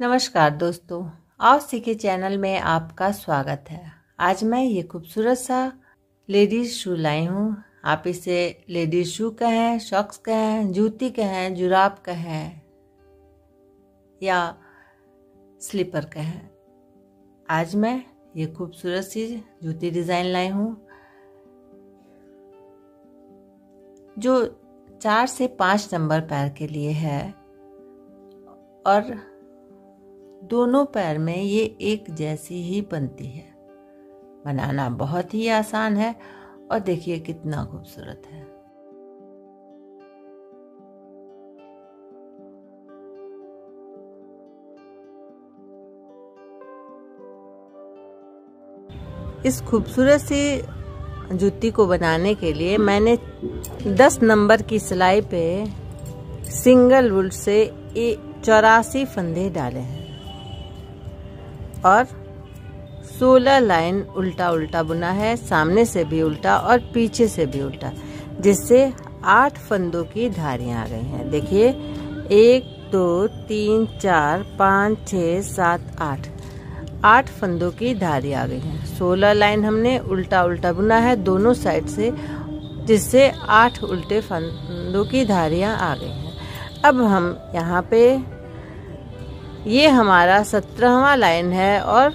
नमस्कार दोस्तों आओ सीखे चैनल में आपका स्वागत है। आज मैं ये खूबसूरत सा लेडीज़ शू लाई हूँ। आप इसे लेडीज़ शू कहें शॉक्स कहें, जूती कहें, जुराब कहें या स्लीपर कहें। आज मैं ये खूबसूरत सी जूती डिज़ाइन लाई हूँ, जो चार से पाँच नंबर पैर के लिए है और दोनों पैर में ये एक जैसी ही बनती है। बनाना बहुत ही आसान है और देखिए कितना खूबसूरत है। इस खूबसूरत सी जूती को बनाने के लिए मैंने 10 नंबर की सिलाई पे सिंगल वुल से चौरासी फंदे डाले हैं। और 16 लाइन उल्टा उल्टा बुना है, सामने से भी उल्टा और पीछे से भी उल्टा, जिससे आठ फंदों की धारियाँ आ गई हैं। देखिए, एक, दो, तीन, चार, पाँच छ सात, आठ। आठ फंदों की धारी आ गई हैं। सोलह लाइन हमने उल्टा उल्टा बुना है दोनों साइड से, जिससे आठ उल्टे फंदों की धारियाँ आ गई हैं। अब हम यहाँ पे ये हमारा सत्रहवा लाइन है और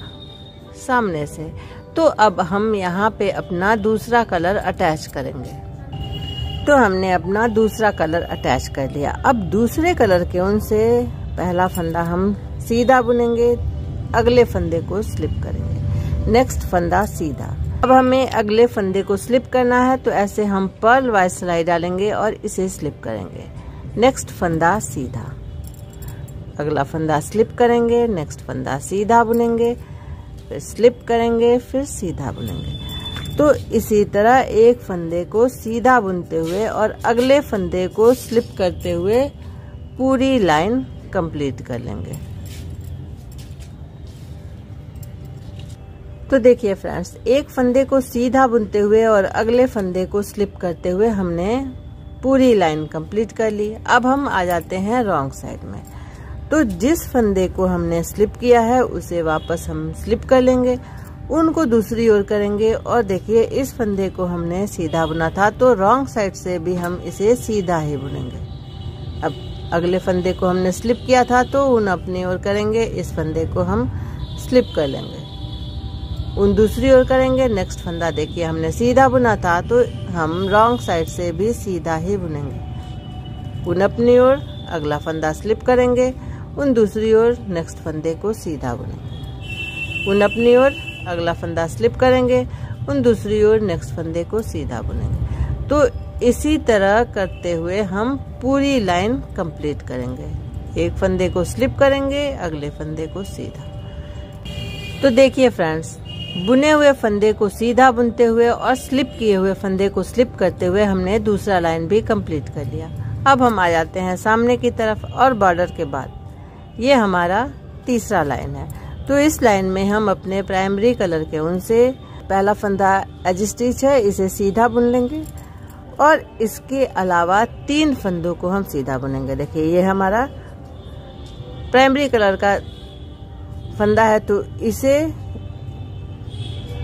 सामने से। तो अब हम यहाँ पे अपना दूसरा कलर अटैच करेंगे। तो हमने अपना दूसरा कलर अटैच कर लिया। अब दूसरे कलर के उनसे पहला फंदा हम सीधा बुनेंगे, अगले फंदे को स्लिप करेंगे। नेक्स्ट फंदा सीधा। अब हमें अगले फंदे को स्लिप करना है तो ऐसे हम पर्ल वाइज सिलाई डालेंगे और इसे स्लिप करेंगे। नेक्स्ट फंदा सीधा। अगला फंदा स्लिप करेंगे, नेक्स्ट फंदा सीधा बुनेंगे, फिर स्लिप करेंगे, फिर सीधा बुनेंगे। तो इसी तरह एक फंदे को सीधा बुनते हुए और अगले फंदे को स्लिप करते हुए पूरी लाइन कंप्लीट कर लेंगे। तो देखिए फ्रेंड्स, एक फंदे को सीधा बुनते हुए और अगले फंदे को स्लिप करते हुए हमने पूरी लाइन कंप्लीट कर ली। अब हम आ जाते हैं रॉन्ग साइड में। तो जिस फंदे को हमने स्लिप किया है, उसे वापस हम स्लिप कर लेंगे। उनको दूसरी ओर करेंगे और देखिए, इस फंदे को हमने सीधा बुना था तो रॉन्ग साइड से भी हम इसे सीधा ही बुनेंगे। अब अगले फंदे को हमने स्लिप किया था तो उन अपनी ओर करेंगे, इस फंदे को हम स्लिप कर लेंगे। उन दूसरी ओर करेंगे, नेक्स्ट फंदा देखिए, हमने सीधा बुना था तो हम रॉन्ग साइड से भी सीधा ही बुनेंगे। उन अपनी ओर अगला फंदा स्लिप करेंगे उन दूसरी ओर नेक्स्ट फंदे को सीधा बुनेंगे उन अपनी ओर अगला फंदा स्लिप करेंगे, उन दूसरी ओर नेक्स्ट फंदे को सीधा बुनेंगे तो इसी तरह करते हुए हम पूरी लाइन कंप्लीट करेंगे। एक फंदे को स्लिप करेंगे, अगले फंदे को सीधा। तो देखिए फ्रेंड्स बुने हुए फंदे को सीधा बुनते हुए और स्लिप किए हुए फंदे को स्लिप करते हुए हमने दूसरा लाइन भी कंप्लीट कर लिया। अब हम आ जाते हैं सामने की तरफ़ और बॉर्डर के बाद। ये हमारा तीसरा लाइन है। तो इस लाइन में हम अपने प्राइमरी कलर के उनसे पहला फंदा एज स्टिच है, इसे सीधा बुन लेंगे और इसके अलावा तीन फंदों को हम सीधा बुनेंगे। देखिए, ये हमारा प्राइमरी कलर का फंदा है तो इसे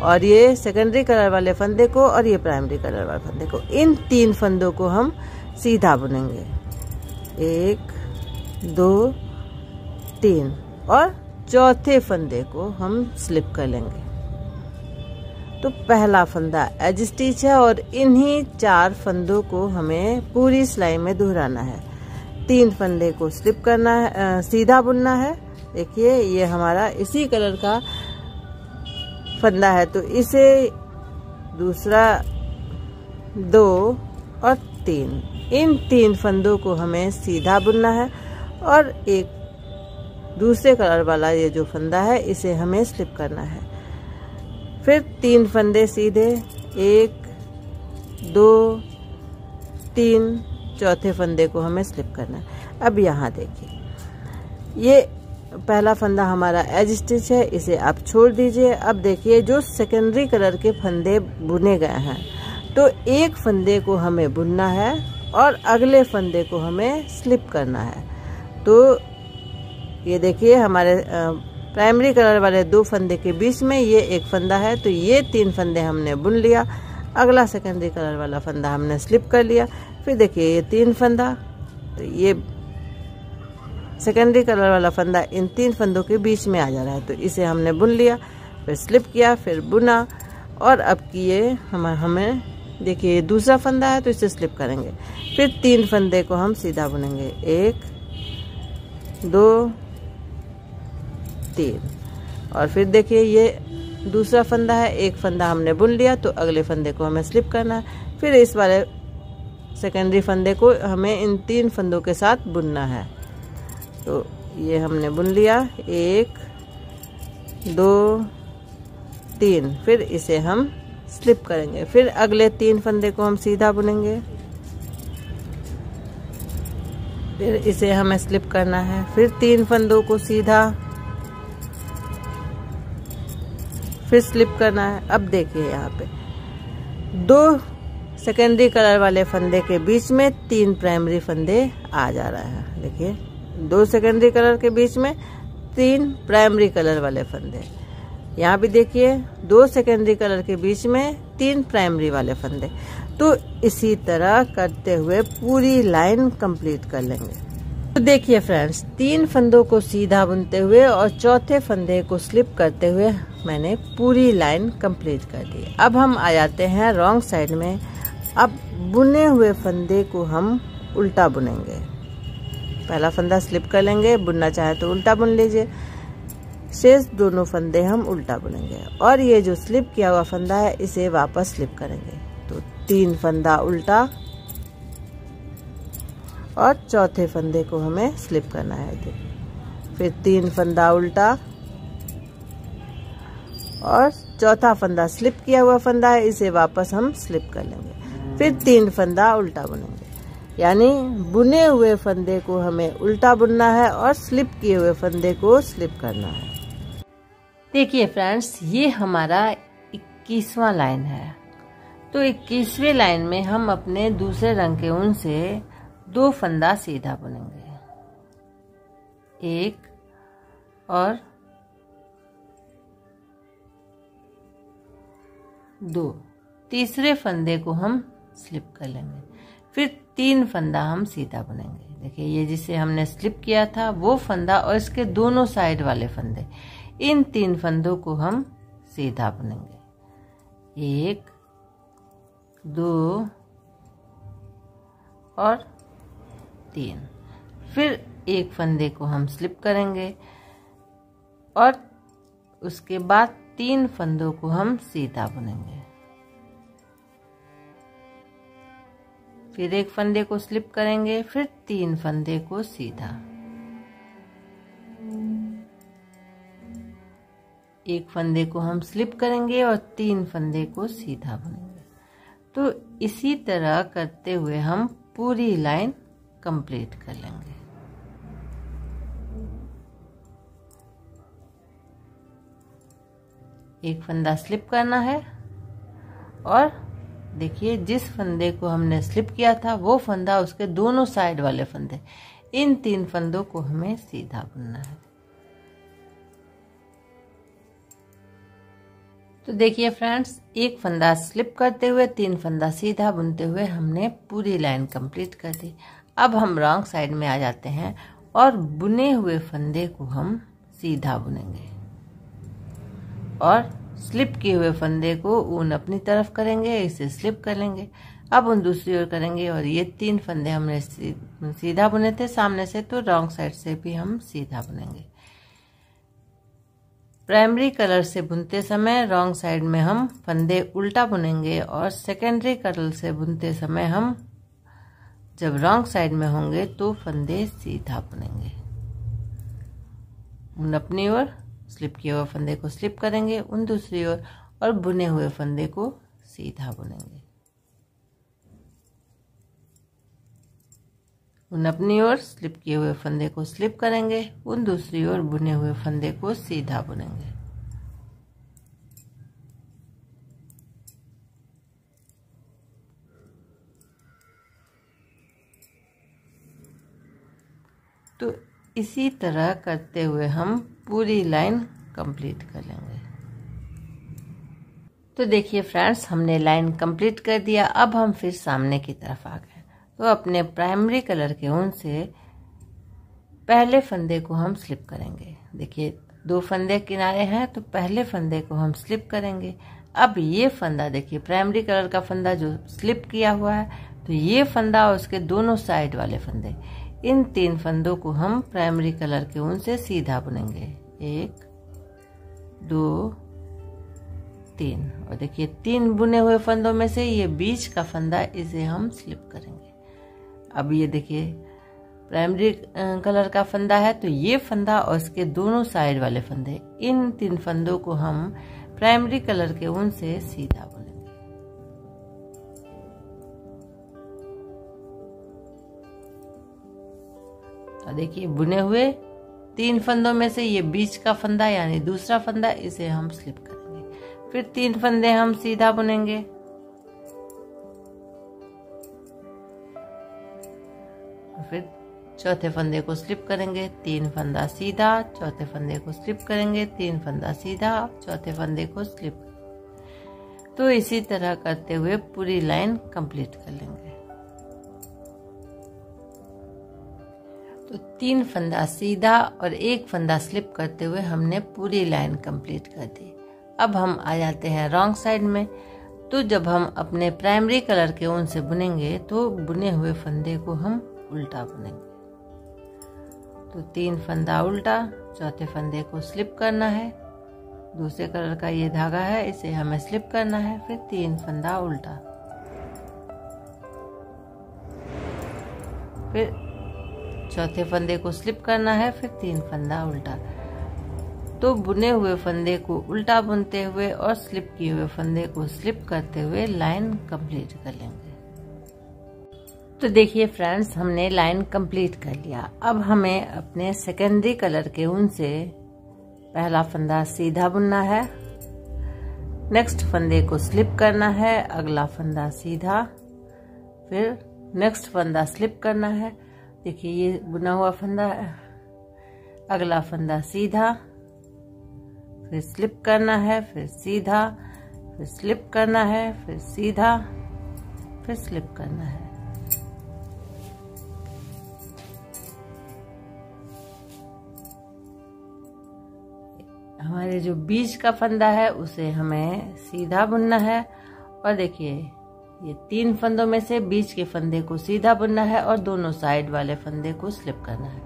और ये सेकेंडरी कलर वाले फंदे को और ये प्राइमरी कलर वाले फंदे को, इन तीन फंदों को हम सीधा बुनेंगे। एक, दो तीन और चौथे फंदे को हम स्लिप कर लेंगे। तो पहला फंदा एज स्टिच है और इन्हीं चार फंदों को हमें पूरी सिलाई में दोहराना है। तीन फंदे को स्लिप करना है आ, सीधा बुनना है। देखिए ये हमारा इसी कलर का फंदा है तो इसे दूसरा दो और तीन। इन तीन फंदों को हमें सीधा बुनना है और एक दूसरे कलर वाला ये जो फंदा है, इसे हमें स्लिप करना है। फिर तीन फंदे सीधे, एक, दो, तीन चौथे फंदे को हमें स्लिप करना है। अब यहाँ देखिए, ये पहला फंदा हमारा एज स्टिच है, इसे आप छोड़ दीजिए। अब देखिए, जो सेकेंडरी कलर के फंदे बुने गए हैं तो एक फंदे को हमें बुनना है और अगले फंदे को हमें स्लिप करना है। तो ये देखिए, हमारे प्राइमरी कलर वाले दो फंदे के बीच में ये एक फंदा है तो ये तीन फंदे हमने बुन लिया। अगला सेकेंडरी कलर वाला फंदा हमने स्लिप कर लिया। फिर देखिए, ये तीन फंदा तो ये सेकेंडरी कलर वाला फंदा इन तीन फंदों के बीच में आ जा रहा है तो इसे हमने बुन लिया, फिर स्लिप किया, फिर बुना। और अब किए हम, हमें, देखिए, ये दूसरा फंदा है तो इसे स्लिप करेंगे। फिर तीन फंदे को हम सीधा बुनेंगे। एक, दो तीन। और फिर देखिए, ये दूसरा फंदा है, एक फंदा हमने बुन लिया तो अगले फंदे को हमें स्लिप करना है। फिर इस वाले सेकेंडरी फंदे को हमें इन तीन फंदों के साथ बुनना है। तो ये हमने बुन लिया। एक, दो, तीन। फिर इसे हम स्लिप करेंगे। फिर अगले तीन फंदे को हम सीधा बुनेंगे। फिर इसे हमें स्लिप करना है। फिर तीन फंदों को सीधा फिर स्लिप करना है। अब देखिए यहाँ पे। दो सेकेंडरी कलर वाले फंदे के बीच में तीन प्राइमरी फंदे आ जा रहा है। देखिए, दो सेकेंडरी कलर के बीच में तीन प्राइमरी कलर वाले फंदे। यहाँ भी देखिए, दो सेकेंडरी कलर के बीच में तीन प्राइमरी वाले फंदे। तो इसी तरह करते हुए पूरी लाइन कंप्लीट कर लेंगे। तो देखिए फ्रेंड्स तीन फंदों को सीधा बुनते हुए और चौथे फंदे को स्लिप करते हुए मैंने पूरी लाइन कंप्लीट कर दी। अब हम आ जाते हैं रॉन्ग साइड में। अब बुने हुए फंदे को हम उल्टा बुनेंगे। पहला फंदा स्लिप कर लेंगे, बुनना चाहे तो उल्टा बुन लीजिए। शेष दोनों फंदे हम उल्टा बुनेंगे। और ये जो स्लिप किया हुआ फंदा है, इसे वापस स्लिप करेंगे। तो तीन फंदा उल्टा और चौथे फंदे को हमें स्लिप करना है फिर तीन फंदा उल्टा और चौथा फंदा स्लिप किया हुआ फंदा है, इसे वापस हम स्लिप कर लेंगे। फिर तीन फंदा उल्टा बुनेंगे। यानी बुने हुए फंदे को हमें उल्टा बुनना है और स्लिप किए हुए फंदे को स्लिप करना है। देखिए फ्रेंड्स ये हमारा इक्कीसवां लाइन है। तो इक्कीसवें लाइन में हम अपने दूसरे रंग के ऊन से दो फंदा सीधा बुनेंगे। एक और दो। तीसरे फंदे को हम स्लिप कर लेंगे। फिर तीन फंदा हम सीधा बुनेंगे। देखिए, ये जिसे हमने स्लिप किया था, वो फंदा और इसके दोनों साइड वाले फंदे, इन तीन फंदों को हम सीधा बुनेंगे। एक, दो और तीन। फिर एक फंदे को हम स्लिप करेंगे और उसके बाद तीन फंदों को हम सीधा बुनेंगे। फिर एक फंदे को स्लिप करेंगे, फिर तीन फंदे को सीधा। एक फंदे को हम स्लिप करेंगे और तीन फंदे को सीधा बुनेंगे। तो इसी तरह करते हुए हम पूरी लाइन कंप्लीट कर लेंगे। एक फंदा स्लिप करना है और देखिए, जिस फंदे को हमने स्लिप किया था, वो फंदा उसके दोनों साइड वाले फंदे, इन तीन फंदों को हमें सीधा बुनना है। तो देखिए फ्रेंड्स एक फंदा स्लिप करते हुए, तीन फंदा सीधा बुनते हुए हमने पूरी लाइन कंप्लीट कर दी। अब हम रॉन्ग साइड में आ जाते हैं और बुने हुए फंदे को हम सीधा बुनेंगे। और स्लिप किए हुए फंदे को ऊन अपनी तरफ़ करेंगे, इसे स्लिप कर लेंगे। अब उन दूसरी ओर करेंगे और ये तीन फंदे हमने सीधा बुने थे सामने से तो रॉन्ग साइड से भी हम सीधा बुनेंगे। प्राइमरी कलर से बुनते समय रॉन्ग साइड में हम फंदे उल्टा बुनेंगे और सेकेंडरी कलर से बुनते समय हम जब रॉन्ग साइड में होंगे तो फंदे सीधा बुनेंगे। उन अपनी ओर स्लिप किए हुए फंदे को स्लिप करेंगे, उन दूसरी ओर और बुने हुए फंदे को सीधा बुनेंगे। उन अपनी ओर स्लिप किए हुए फंदे को स्लिप करेंगे, उन दूसरी ओर बुने हुए फंदे को सीधा बुनेंगे। तो इसी तरह करते हुए हम पूरी लाइन कंप्लीट कर लेंगे। तो देखिए फ्रेंड्स, हमने लाइन कंप्लीट कर दिया। अब हम फिर सामने की तरफ़ आ गए। तो अपने प्राइमरी कलर के ऊन से पहले फंदे को हम स्लिप करेंगे। देखिए, दो फंदे किनारे हैं तो पहले फंदे को हम स्लिप करेंगे। अब ये फंदा, देखिए, प्राइमरी कलर का फंदा जो स्लिप किया हुआ है तो ये फंदा और उसके दोनों साइड वाले फंदे। इन तीन फंदों को हम प्राइमरी कलर के ऊन से सीधा बुनेंगे। एक, दो, तीन। और देखिए, तीन बुने हुए फंदों में से ये बीच का फंदा इसे हम स्लिप करेंगे। अब ये देखिए प्राइमरी कलर का फंदा है तो ये फंदा और इसके दोनों साइड वाले फंदे, इन तीन फंदों को हम प्राइमरी कलर के ऊन से सीधा देखिए, बुने हुए तीन फंदों में से ये बीच का फंदा यानी दूसरा फंदा, इसे हम स्लिप करेंगे। फिर तीन फंदे हम सीधा बुनेंगे। फिर चौथे फंदे को स्लिप करेंगे, तीन फंदा सीधा, चौथे फंदे को स्लिप करेंगे, तीन फंदा सीधा, चौथे फंदे को स्लिप तो इसी तरह करते हुए पूरी लाइन कंप्लीट कर लेंगे। तो तीन फंदा सीधा और एक फंदा स्लिप करते हुए हमने पूरी लाइन कंप्लीट कर दी। अब हम आ जाते हैं रॉन्ग साइड में। तो जब हम अपने प्राइमरी कलर के ऊन से बुनेंगे तो बुने हुए फंदे को हम उल्टा बुनेंगे। तो तीन फंदा उल्टा, चौथे फंदे को स्लिप करना है। दूसरे कलर का ये धागा है, इसे हमें स्लिप करना है, फिर तीन फंदा उल्टा। फिर चौथे फंदे को स्लिप करना है, फिर तीन फंदा उल्टा। तो बुने हुए फंदे को उल्टा बुनते हुए और स्लिप किए हुए फंदे को स्लिप करते हुए लाइन कंप्लीट कर लेंगे। तो देखिए फ्रेंड्स, हमने लाइन कंप्लीट कर लिया। अब हमें अपने सेकेंडरी कलर के ऊन से पहला फंदा सीधा बुनना है। नेक्स्ट फंदे को स्लिप करना है, अगला फंदा सीधा। फिर नेक्स्ट फंदा स्लिप करना है। देखिए, ये बुना हुआ फंदा अगला फंदा सीधा, फिर स्लिप करना है, फिर सीधा, फिर स्लिप करना है, फिर सीधा, फिर स्लिप करना है। हमारे जो बीज का फंदा है, उसे हमें सीधा बुनना है। और देखिए ये तीन फंदों में से बीच के फंदे को सीधा बुनना है और दोनों साइड वाले फंदे को स्लिप करना है।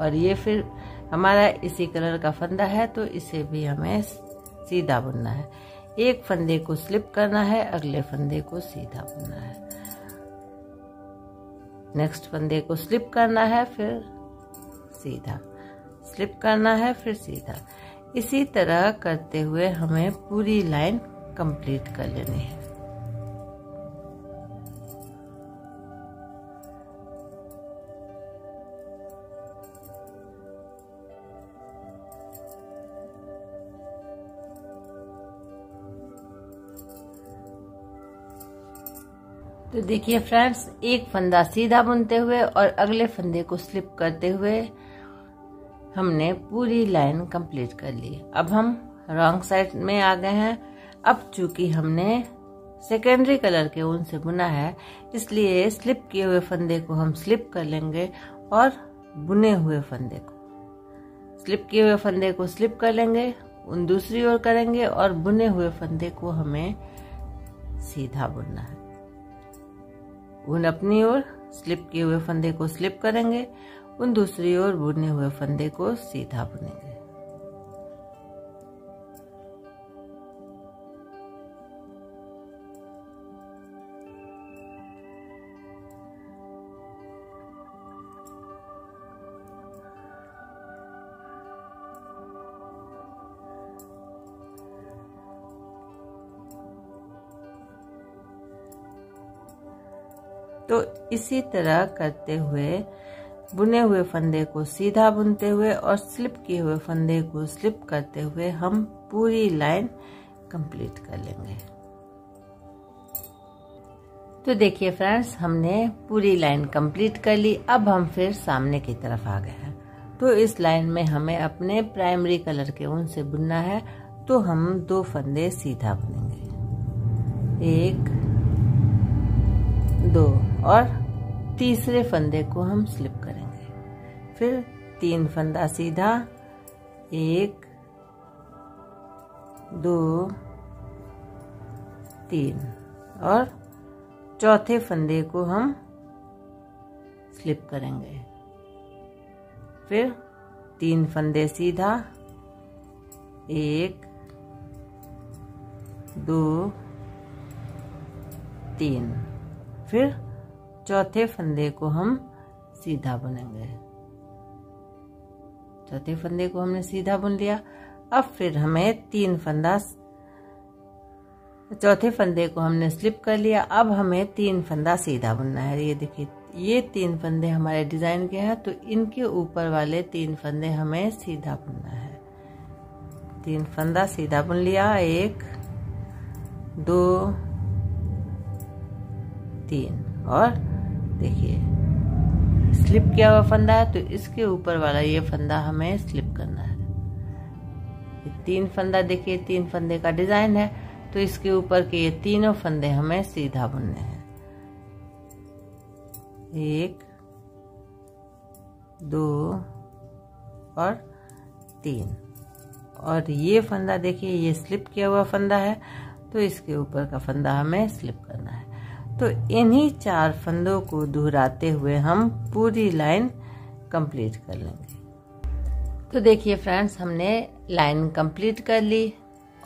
और ये फिर हमारा इसी कलर का फंदा है तो इसे भी हमें सीधा बुनना है। एक फंदे को स्लिप करना है, अगले फंदे को सीधा बुनना है। नेक्स्ट फंदे को स्लिप करना है, फिर सीधा। स्लिप करना है, फिर सीधा। इसी तरह करते हुए हमें पूरी लाइन कंप्लीट कर लेनी है। तो देखिए फ्रेंड्स एक फंदा सीधा बुनते हुए और अगले फंदे को स्लिप करते हुए हमने पूरी लाइन कंप्लीट कर ली। अब हम रॉन्ग साइड में आ गए हैं। अब चूँकि हमने सेकेंडरी कलर के ऊन से बुना है, इसलिए स्लिप किए हुए फंदे को हम स्लिप कर लेंगे और बुने हुए फंदे को। स्लिप किए हुए फंदे को स्लिप कर लेंगे, उन दूसरी ओर करेंगे और बुने हुए फंदे को हमें सीधा बुनना है। उन अपनी ओर स्लिप किए हुए फंदे को स्लिप करेंगे, उन दूसरी ओर बुने हुए फंदे को सीधा बुनेंगे। इसी तरह करते हुए, बुने हुए फंदे को सीधा बुनते हुए और स्लिप किए हुए फंदे को स्लिप करते हुए हम पूरी लाइन कंप्लीट कर लेंगे। तो देखिए फ्रेंड्स, हमने पूरी लाइन कंप्लीट कर ली। अब हम फिर सामने की तरफ़ आ गए हैं। तो इस लाइन में हमें अपने प्राइमरी कलर के ऊन से बुनना है। तो हम दो फंदे सीधा बुनेंगे। एक, दो और तीसरे फंदे को हम स्लिप करेंगे। फिर तीन फंदा सीधा, एक, दो, तीन, और चौथे फंदे को हम स्लिप करेंगे। फिर तीन फंदे सीधा, एक, दो, तीन, फिर चौथे फंदे को हम सीधा बुनेंगे। चौथे फंदे को हमने सीधा बुन लिया। अब फिर हमें तीन फंदा चौथे फंदे को हमने स्लिप कर लिया। अब हमें तीन फंदा सीधा बुनना है। ये देखिए, ये तीन फंदे हमारे डिज़ाइन के हैं तो इनके ऊपर वाले तीन फंदे हमें सीधा बुनना है। तीन फंदा सीधा बुन लिया। एक, दो, तीन और देखिए। स्लिप किया हुआ फंदा है तो इसके ऊपर वाला ये फंदा हमें स्लिप करना है। तीन फंदा देखिए, तीन फंदे का डिज़ाइन है तो इसके ऊपर के ये तीनों फंदे हमें सीधा बुनने हैं। एक, दो और तीन। और ये फंदा देखिए, ये स्लिप किया हुआ फंदा है तो इसके ऊपर का फंदा हमें स्लिप करना है। तो इन्हीं चार फंदों को दोहराते हुए हम पूरी लाइन कंप्लीट कर लेंगे। तो देखिए फ्रेंड्स, हमने लाइन कंप्लीट कर ली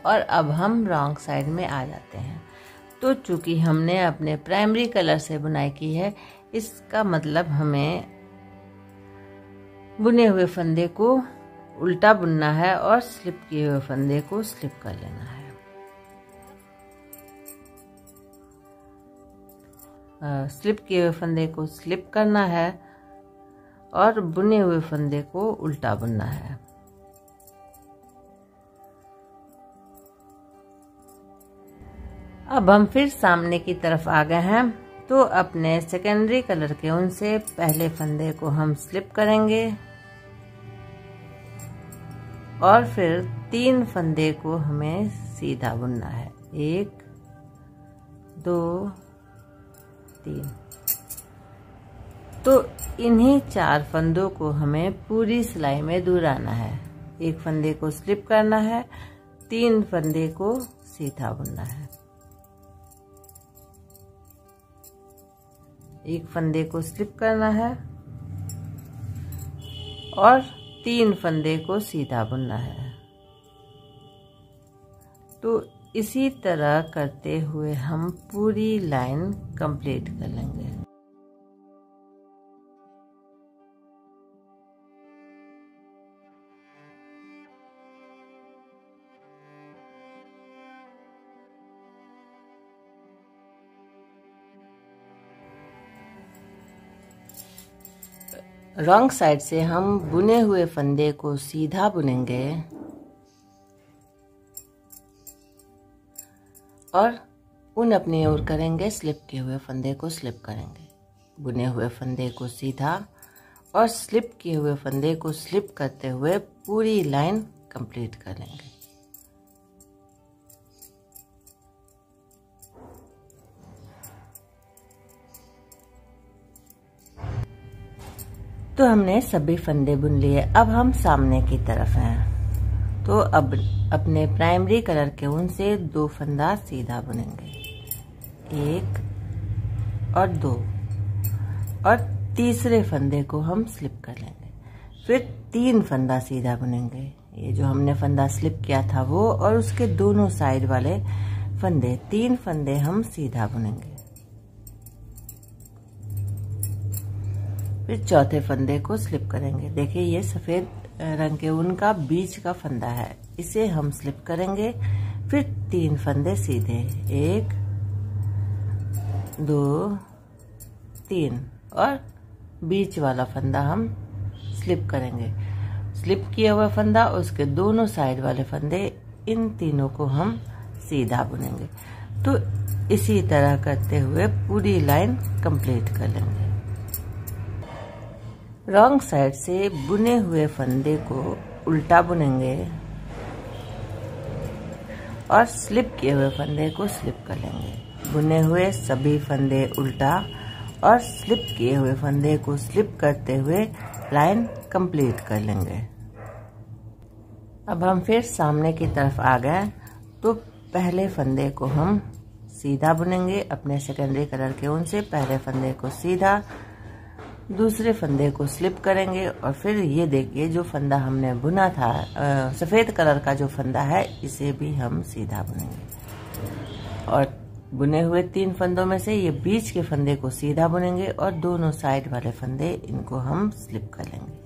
और अब हम रॉन्ग साइड में आ जाते हैं। तो चूँकि हमने अपने प्राइमरी कलर से बुनाई की है, इसका मतलब हमें बुने हुए फंदे को उल्टा बुनना है और स्लिप किए हुए फंदे को स्लिप कर लेना है। स्लिप किए हुए फंदे को स्लिप करना है और बुने हुए फंदे को उल्टा बुनना है। अब हम फिर सामने की तरफ़ आ गए हैं तो अपने सेकेंडरी कलर के उनसे पहले फंदे को हम स्लिप करेंगे और फिर तीन फंदे को हमें सीधा बुनना है। एक, दो तीन। तो इन्हीं चार फंदों को हमें पूरी सिलाई में दूराना है। एक फंदे को स्लिप करना है, तीन फंदे को सीधा बुनना है। एक फंदे को स्लिप करना है और तीन फंदे को सीधा बुनना है। तो इसी तरह करते हुए हम पूरी लाइन कंप्लीट कर लेंगे। रॉन्ग साइड से हम बुने हुए फंदे को सीधा बुनेंगे। और उन अपनी ओर करेंगे स्लिप किए हुए फंदे को स्लिप करेंगे। बुने हुए फंदे को सीधा और स्लिप किए हुए फंदे को स्लिप करते हुए पूरी लाइन कंप्लीट कर लेंगे। तो हमने सभी फंदे बुन लिए, अब हम सामने की तरफ़ हैं। तो अब अपने प्राइमरी कलर के ऊन से दो फंदा सीधा बुनेंगे। एक और दो। और तीसरे फंदे को हम स्लिप कर लेंगे। फिर तीन फंदा सीधा बुनेंगे। ये जो हमने फंदा स्लिप किया था वो और उसके दोनों साइड वाले फंदे, तीन फंदे हम सीधा बुनेंगे। फिर चौथे फंदे को स्लिप करेंगे। देखिए ये सफ़ेद रंग के ऊन का बीच का फंदा है। इसे हम स्लिप करेंगे, फिर तीन फंदे सीधे। एक, दो, तीन। और बीच वाला फंदा हम स्लिप करेंगे। स्लिप किया हुआ फंदा, उसके दोनों साइड वाले फंदे, इन तीनों को हम सीधा बुनेंगे। तो इसी तरह करते हुए पूरी लाइन कंप्लीट कर लेंगे। रॉन्ग साइड से बुने हुए फंदे को उल्टा बुनेंगे और स्लिप किए हुए फंदे को स्लिप कर लेंगे। बुने हुए सभी फंदे उल्टा और स्लिप किए हुए फंदे को स्लिप करते हुए लाइन कंप्लीट कर लेंगे। अब हम फिर सामने की तरफ़ आ गए। तो पहले फंदे को हम सीधा बुनेंगे, अपने सेकेंडरी कलर के ऊन से पहले फंदे को सीधा दूसरे फंदे को स्लिप करेंगे और फिर ये देखिए जो फंदा हमने बुना था आ, सफ़ेद कलर का जो फंदा है इसे भी हम सीधा बुनेंगे। और बुने हुए तीन फंदों में से ये बीच के फंदे को सीधा बुनेंगे और दोनों साइड वाले फंदे इनको हम स्लिप कर लेंगे।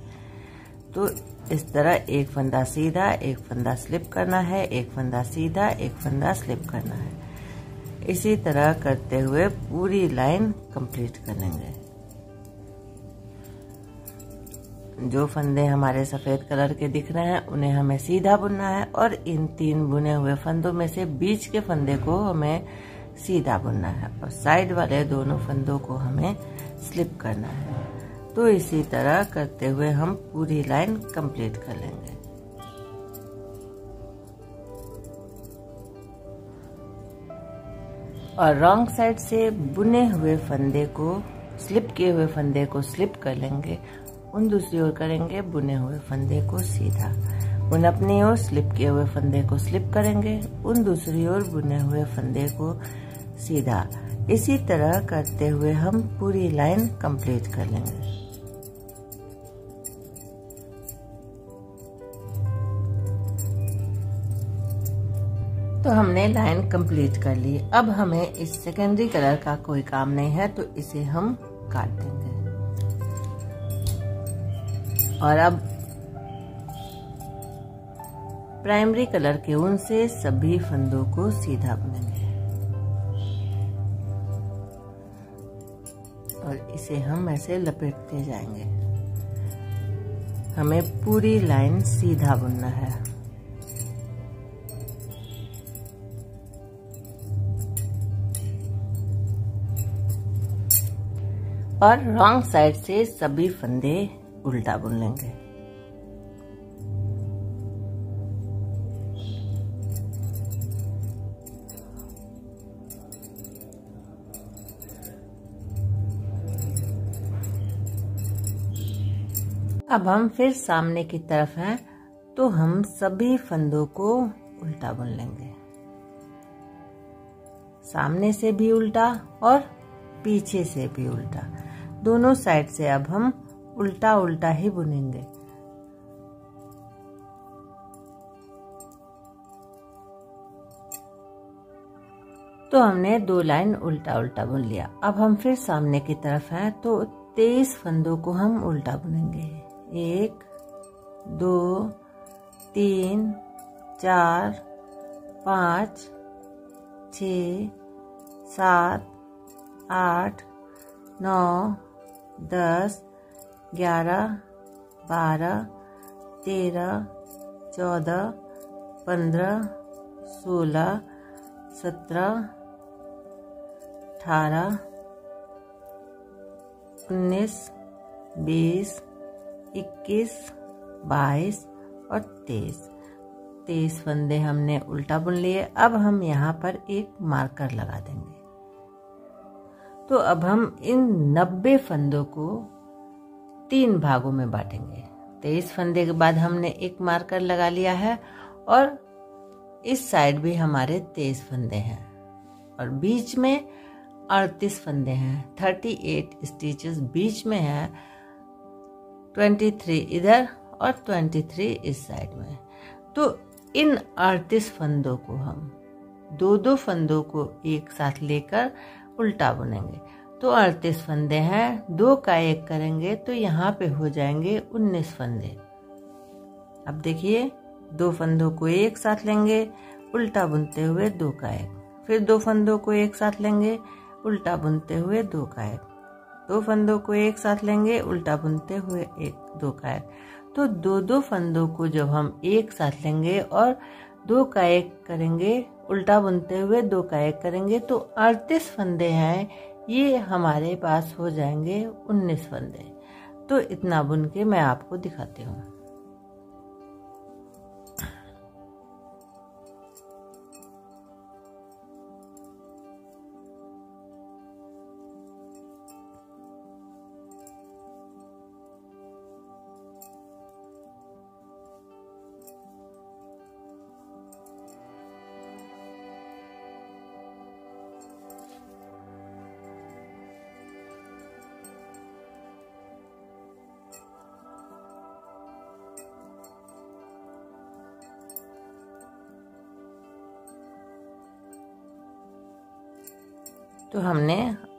तो इस तरह एक फंदा सीधा एक फंदा स्लिप करना है एक फंदा सीधा एक फंदा स्लिप करना है। इसी तरह करते हुए पूरी लाइन कंप्लीट कर लेंगे। जो फंदे हमारे सफ़ेद कलर के दिख रहे हैं, उन्हें हमें सीधा बुनना है और इन तीन बुने हुए फंदों में से बीच के फंदे को हमें सीधा बुनना है और साइड वाले दोनों फंदों को हमें स्लिप करना है। तो इसी तरह करते हुए हम पूरी लाइन कंप्लीट कर लेंगे। और रॉन्ग साइड से बुने हुए फंदे को, स्लिप किए हुए फंदे को स्लिप कर लेंगे उन दूसरी ओर करेंगे बुने हुए फंदे को सीधा। उन अपनी ओर स्लिप किए हुए फंदे को स्लिप करेंगे, उन दूसरी ओर बुने हुए फंदे को सीधा। इसी तरह करते हुए हम पूरी लाइन कंप्लीट कर लेंगे। तो हमने लाइन कंप्लीट कर ली। अब हमें इस सेकेंडरी कलर का कोई काम नहीं है तो इसे हम काट देंगे। और अब प्राइमरी कलर के ऊन से सभी फंदों को सीधा बुनेंगे और इसे हम ऐसे लपेटते जाएँगे। हमें पूरी लाइन सीधा बुनना है। और रॉन्ग साइड से सभी फंदे उल्टा बुन लेंगे। अब हम फिर सामने की तरफ़ हैं तो हम सभी फंदों को उल्टा बुन लेंगे। सामने से भी उल्टा और पीछे से भी उल्टा। दोनों साइड से अब हम उल्टा उल्टा ही बुनेंगे। तो हमने दो लाइन उल्टा उल्टा बुन लिया। अब हम फिर सामने की तरफ़ हैं तो तेईस फंदों को हम उल्टा बुनेंगे। एक, दो, तीन, चार, पाँच, छ, सात, आठ, नौ, दस ग्यारह, बारह, तेरह, चौदह, पंद्रह, सोलह, सत्रह, अठारह, उन्नीस, बीस, इक्कीस, बाईस और तेईस। तेईस फंदे हमने उल्टा बुन लिए। अब हम यहाँ पर एक मार्कर लगा देंगे। तो अब हम इन नब्बे फंदों को तीन भागों में बांटेंगे। तेईस फंदे के बाद हमने एक मार्कर लगा लिया है और इस साइड भी हमारे तेईस फंदे हैं और बीच में अड़तीस फंदे हैं। थर्टी एट स्टिचेस बीच में है, ट्वेंटी थ्री इधर और ट्वेंटी थ्री इस साइड में। तो इन अड़तीस फंदों को हम दो दो फंदों को एक साथ लेकर उल्टा बुनेंगे। तो अड़तीस फंदे हैं। दो का एक करेंगे तो यहाँ पे हो जाएँगे उन्नीस फंदे अब देखिए, दो फंदों को एक साथ लेंगे, उल्टा बुनते हुए दो का एक। फिर दो फंदों को एक साथ लेंगे, उल्टा बुनते हुए दो का एक। दो फंदों को एक साथ लेंगे, उल्टा बुनते हुए एक, दो का एक। तो दो दो फंदों को जब हम एक साथ लेंगे और दो का एक करेंगे, उल्टा बुनते हुए दो का एक करेंगे तो अड़तीस फंदे हैं ये हमारे पास हो जाएँगे उन्नीस फंदे। तो इतना बुन के मैं आपको दिखाती हूँ।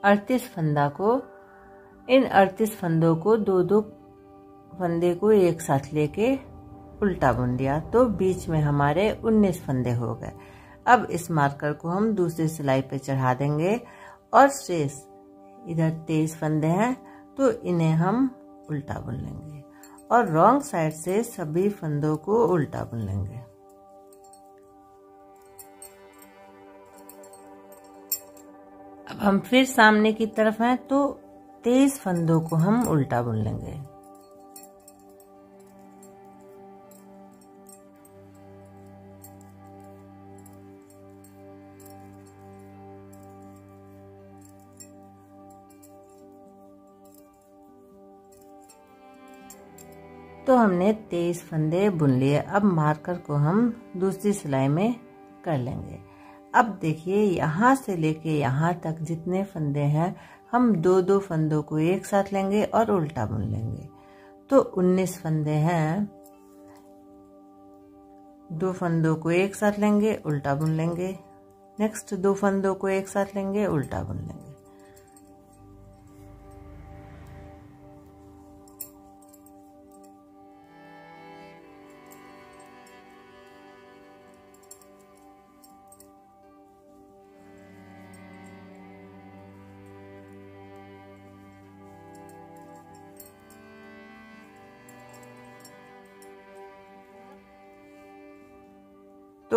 अड़तीस फंदा को, इन अड़तीस फंदों को दो दो फंदे को एक साथ लेके उल्टा बुन दिया। तो बीच में हमारे उन्नीस फंदे हो गए। अब इस मार्कर को हम दूसरी सिलाई पे चढ़ा देंगे और शेष इधर तेईस फंदे हैं तो इन्हें हम उल्टा बुन लेंगे और रॉन्ग साइड से सभी फंदों को उल्टा बुन लेंगे। अब हम फिर सामने की तरफ़ हैं तो तेईस फंदों को हम उल्टा बुन लेंगे। तो हमने तेईस फंदे बुन लिए। अब मार्कर को हम दूसरी सिलाई में कर लेंगे। अब देखिए, यहाँ से लेके यहाँ तक जितने फंदे हैं, हम दो दो फंदों को एक साथ लेंगे और उल्टा बुन लेंगे। तो उन्नीस फंदे हैं, दो फंदों को एक साथ लेंगे, उल्टा बुन लेंगे। नेक्स्ट दो फंदों को एक साथ लेंगे, उल्टा बुन लेंगे।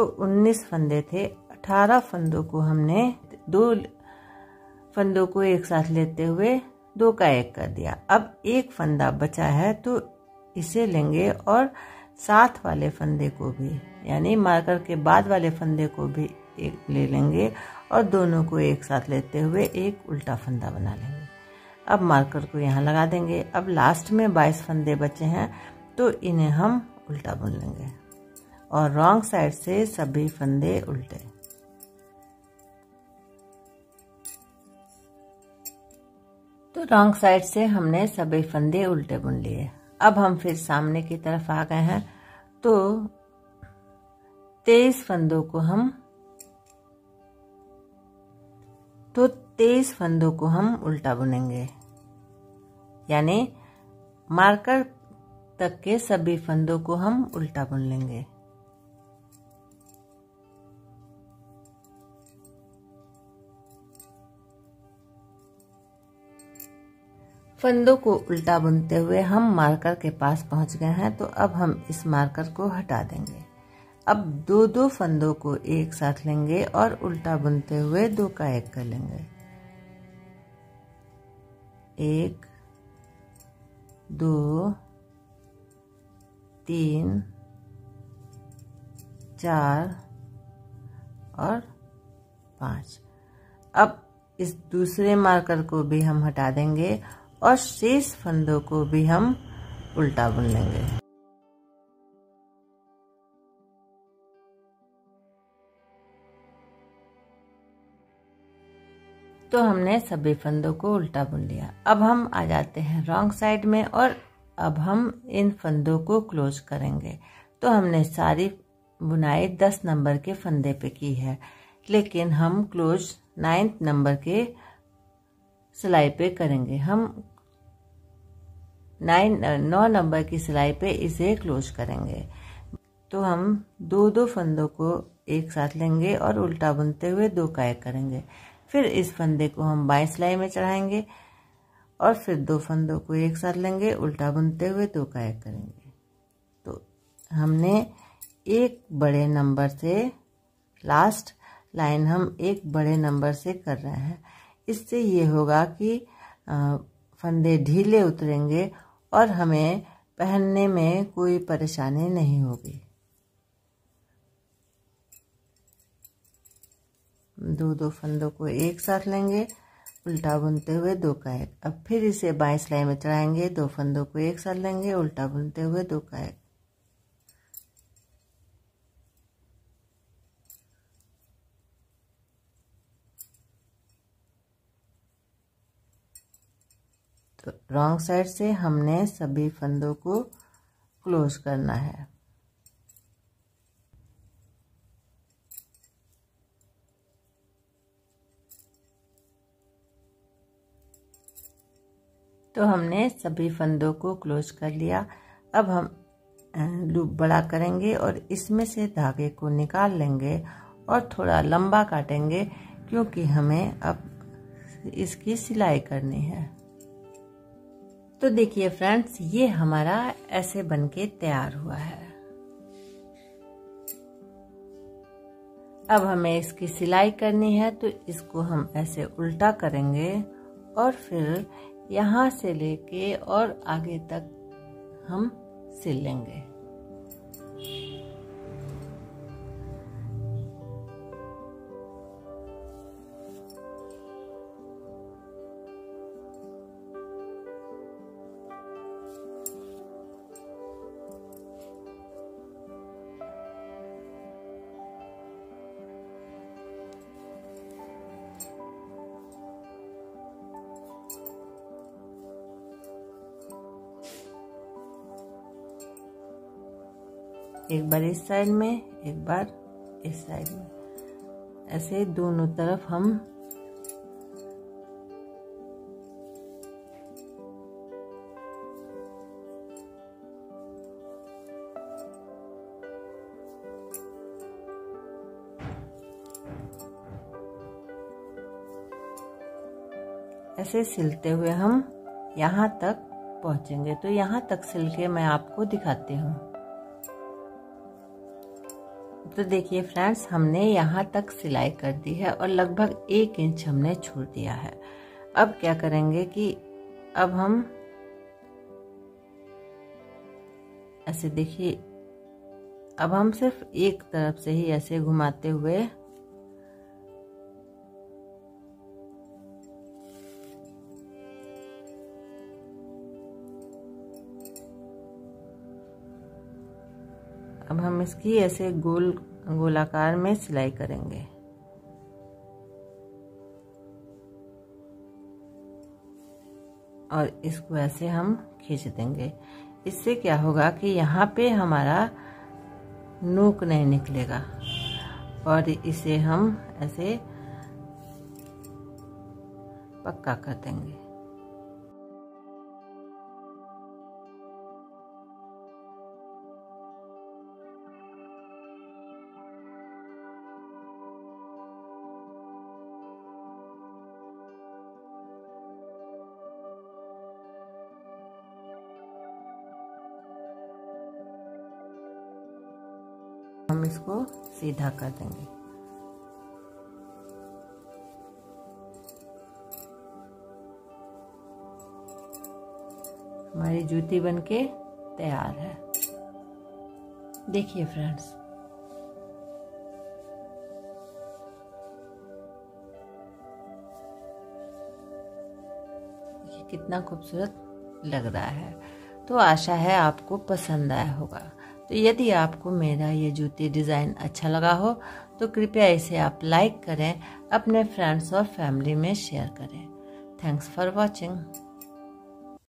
तो 19 फंदे थे। 18 फंदों को हमने दो फंदों को एक साथ लेते हुए दो का एक कर दिया। अब एक फंदा बचा है तो इसे लेंगे और साथ वाले फंदे को भी, यानी मार्कर के बाद वाले फंदे को भी एक ले लेंगे और दोनों को एक साथ लेते हुए एक उल्टा फंदा बना लेंगे। अब मार्कर को यहाँ लगा देंगे। अब लास्ट में 22 फंदे बचे हैं तो इन्हें हम उल्टा बुन लेंगे। और रॉन्ग साइड से सभी फंदे उल्टे। तो रॉन्ग साइड से हमने सभी फंदे उल्टे बुन लिए। अब हम फिर सामने की तरफ़ आ गए हैं। तो तेईस फंदों को हम तो तेईस फंदों को हम उल्टा बुनेंगे। यानी मार्कर तक के सभी फंदों को हम उल्टा बुन लेंगे। फंदों को उल्टा बुनते हुए हम मार्कर के पास पहुँच गए हैं तो अब हम इस मार्कर को हटा देंगे। अब दो दो फंदों को एक साथ लेंगे और उल्टा बुनते हुए दो का एक कर लेंगे। एक, दो, तीन, चार और पाँच। अब इस दूसरे मार्कर को भी हम हटा देंगे और शेष फंदों को भी हम उल्टा बुन लेंगे। तो हमने सभी फंदों को उल्टा बुन लिया। अब हम आ जाते हैं रॉन्ग साइड में और अब हम इन फंदों को क्लोज करेंगे। तो हमने सारी बुनाई दस नंबर के फंदे पे की है, लेकिन हम क्लोज नाइन्थ नंबर के सिलाई पे करेंगे। हम नाइन नौ नंबर की सिलाई पे इसे क्लोज करेंगे। तो हम दो दो फंदों को एक साथ लेंगे और उल्टा बुनते हुए दो काय करेंगे। फिर इस फंदे को हम बाई सिलाई में चढ़ाएँगे और फिर दो फंदों को एक साथ लेंगे, उल्टा बुनते हुए दो काय करेंगे। तो हमने एक बड़े नंबर से लास्ट लाइन हम एक बड़े नंबर से कर रहे हैं। इससे ये होगा कि फंदे ढीले उतरेंगे और हमें पहनने में कोई परेशानी नहीं होगी। दो दो फंदों को एक साथ लेंगे, उल्टा बुनते हुए दो का एक अब फिर इसे बाएँ सिलाई में चढ़ाएँगे, दो फंदों को एक साथ लेंगे, उल्टा बुनते हुए दो का एक तो रॉन्ग साइड से हमने सभी फंदों को क्लोज करना है। तो हमने सभी फंदों को क्लोज कर लिया। अब हम लूप बड़ा करेंगे और इसमें से धागे को निकाल लेंगे और थोड़ा लंबा काटेंगे क्योंकि हमें अब इसकी सिलाई करनी है। तो देखिए फ्रेंड्स ये हमारा ऐसे बनके तैयार हुआ है। अब हमें इसकी सिलाई करनी है तो इसको हम ऐसे उल्टा करेंगे और फिर यहाँ से लेके और आगे तक हम सिल लेंगे। इस साइड में, एक बार इस साइड में। ऐसे दोनों तरफ़ हम ऐसे सिलते हुए हम यहाँ तक पहुँचेंगे। तो यहाँ तक सिल के मैं आपको दिखाती हूँ। तो देखिए फ्रेंड्स, हमने यहाँ तक सिलाई कर दी है और लगभग एक इंच हमने छोड़ दिया है। अब क्या करेंगे कि अब हम ऐसे देखिए, अब हम सिर्फ़ एक तरफ़ से ही ऐसे घुमाते हुए अब हम इसकी ऐसे गोल, गोलाकार में सिलाई करेंगे। और इसको ऐसे हम खींच देंगे। इससे क्या होगा कि यहाँ पे हमारा नोक नहीं निकलेगा। और इसे हम ऐसे पक्का कर देंगे। हम इसको सीधा कर देंगे। हमारी जूती बनके तैयार है। देखिए फ्रेंड्स। कितना खूबसूरत लग रहा है। तो आशा है आपको पसंद आया होगा। तो यदि आपको मेरा ये जूती डिज़ाइन अच्छा लगा हो तो कृपया इसे आप लाइक करें, अपने फ्रेंड्स और फैमिली में शेयर करें। Thanks for watching